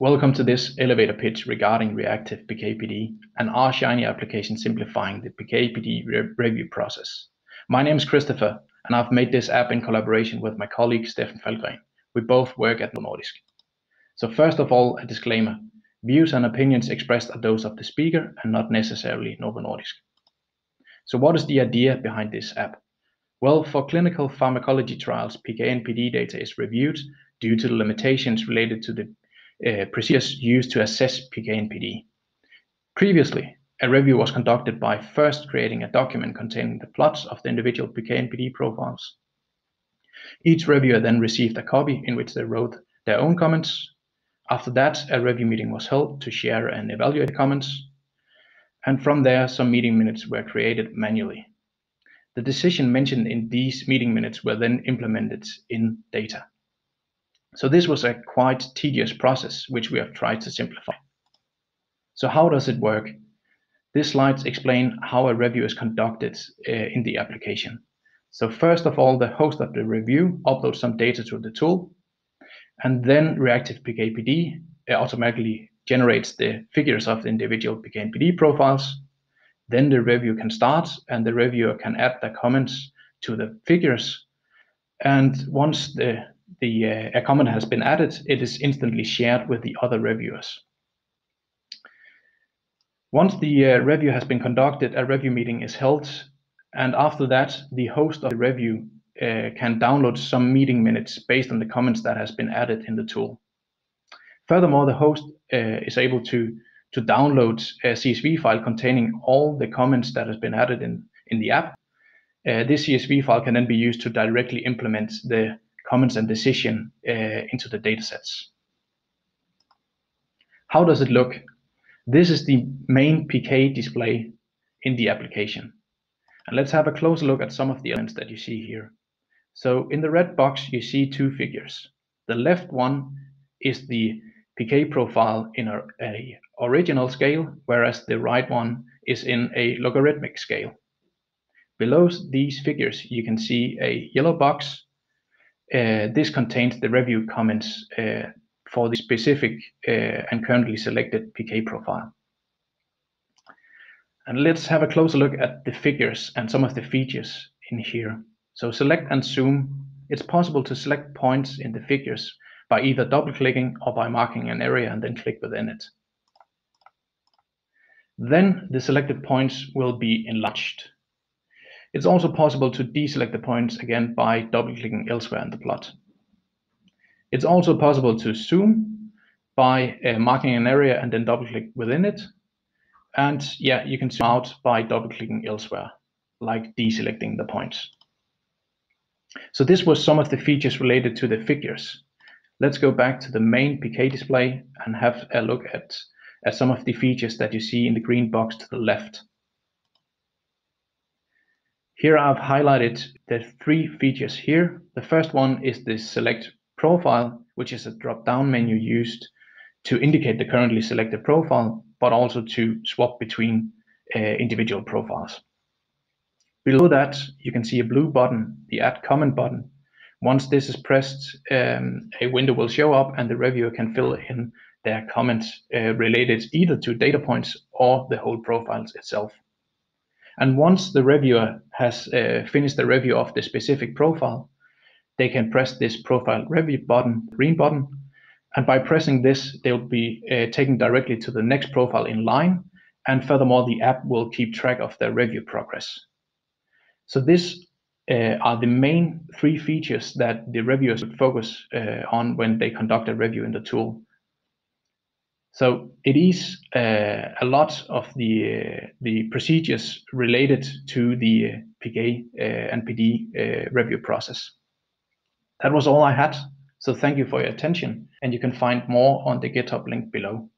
Welcome to this elevator pitch regarding reactive PK/PD, an R-Shiny application simplifying the PK/PD review process. My name is Christopher, and I've made this app in collaboration with my colleague, Stefan Falkgren. We both work at Novo Nordisk. First of all, a disclaimer. Views and opinions expressed are those of the speaker and not necessarily Novo Nordisk. So what is the idea behind this app? Well, for clinical pharmacology trials, PK and PD data is reviewed due to the limitations related to the Uh, procedures used to assess PK and PD. Previously, a review was conducted by first creating a document containing the plots of the individual PK and PD profiles. Each reviewer then received a copy in which they wrote their own comments. After that, a review meeting was held to share and evaluate comments, and from there, some meeting minutes were created manually. The decision mentioned in these meeting minutes were then implemented in data. So this was a quite tedious process, which we have tried to simplify. So how does it work? These slides explain how a review is conducted uh, in the application. So First of all, the host of the review uploads some data to the tool, and then reactive PK/PD uh, automatically generates the figures of the individual PKPD profiles. Then. The review can start, and the reviewer can add the comments to the figures. And once a uh, comment has been added, it is instantly shared with the other reviewers. Once the uh, review has been conducted, a review meeting is held, and after that, the host of the review uh, can download some meeting minutes based on the comments that has been added in the tool. Furthermore, the host is able to to download a CSV file containing all the comments that has been added in the app. This CSV file can then be used to directly implement the comments and decision uh, into the datasets. How does it look? This is the main PK display in the application. And let's have a closer look at some of the elements that you see here. So in the red box, you see two figures. The left one is the PK profile in a original scale, whereas the right one is in a logarithmic scale. Below these figures, you can see a yellow box. Uh, this contains the review comments uh, for the specific uh, and currently selected PK profile. And let's have a closer look at the figures and some of the features in here. So select and zoom. It's possible to select points in the figures by either double-clicking or by marking an area and then click within it. Then the selected points will be enlarged. It's also possible to deselect the points again by double-clicking elsewhere in the plot. It's also possible to zoom by uh, marking an area and then double-click within it. And yeah, you can zoom out by double-clicking elsewhere, like deselecting the points. So this was some of the features related to the figures. Let's go back to the main PK display and have a look at some of the features that you see in the green box to the left. Here I've highlighted the three features here. The first one is the select profile, which is a drop-down menu used to indicate the currently selected profile, but also to swap between uh, individual profiles. Below that, you can see a blue button, the Add Comment button. Once this is pressed, um, a window will show up, and the reviewer can fill in their comments uh, related either to data points or the whole profiles itself. And once the reviewer has uh, finished the review of the specific profile, they can press this Profile Review button, green button, and by pressing this, they'll be uh, taken directly to the next profile in line, and furthermore, the app will keep track of their review progress. So these uh, are the main three features that the reviewers would focus on when they conduct a review in the tool. So it is uh, a lot of uh, the procedures related to the uh, PK and PD review process. That was all I had. So thank you for your attention, and you can find more on the GitHub link below.